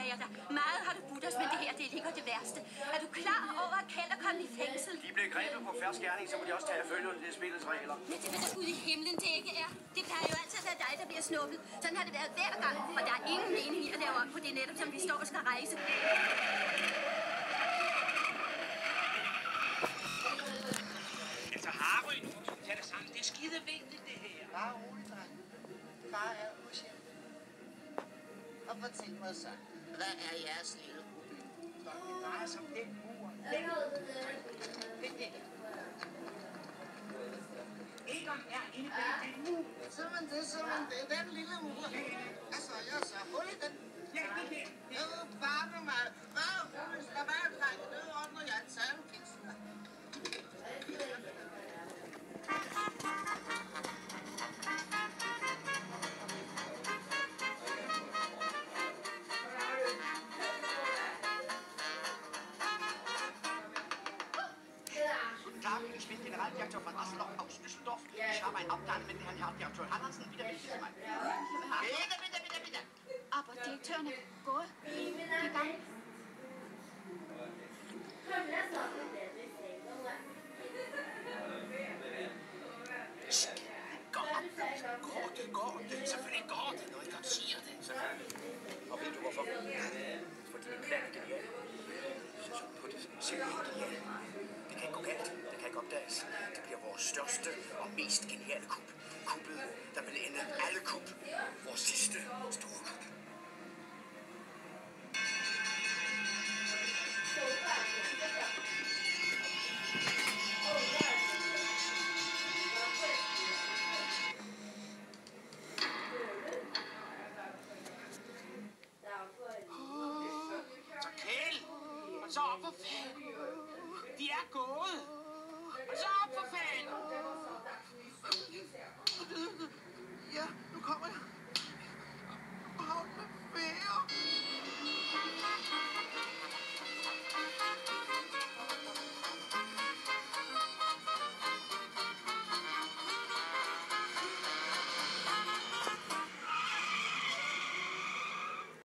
siger jeg dig. Meget har du budt os, men det her, det er ikke det værste. Er du klar over, at Kjeld er kommet i fængsel? De blev grebet på færds gerning, så må de også tage at følge under det spillets regler. Men det vil da ud i himlen, det ikke er. Det plejer jo altid at være dig, der bliver snuppet. Sådan har det været hver gang, og der er ingen mening i at lave om på det netop, som vi står og skal rejse. Altså, Harry, nu må du tage det sammen. Det er skide vigtigt, det her. Bare rolig, dreng. Far er hos jer. Og fortæl mig så, hvad er jeres lille problem? Det drejer sig om den mur. Den der. Egon er inde bag den mur. Så man det, så man det. Den lille mur. Altså, jeg så hul i den. bin Generaldirektor von Asseloch aus Düsseldorf. Ich habe ein Abkommen mit Herrn Herrdirektor Hansen wieder mitgemacht. Bitte, bitte, bitte, bitte. Aber die Turner, Goal, gegangen. Gott, Gott, så för det går det när jag kan se det. Så har vi då för för det där grejen. Så på det ser jag inte. Ikke opdages. Det bliver vores største og mest geniale kup. Kuppet, der vil ende alle kup. Vores sidste store kup. Så Så op for fanden. De er gået.